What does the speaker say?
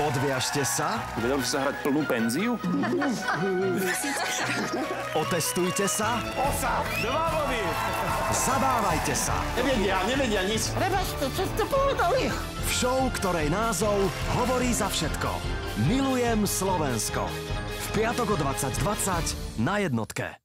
Odviažte sa. Vedel by sa hrať plnú penziu? Otestujte sa. Osa, dva vody. Zabávajte sa. Nevedia, nevedia nič. Prebažte, čo ste povedali? V show, ktorej názov hovorí za všetko. Milujem Slovensko. V piatok o 20.20 na jednotke.